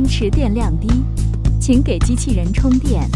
电池电量低请给机器人充电。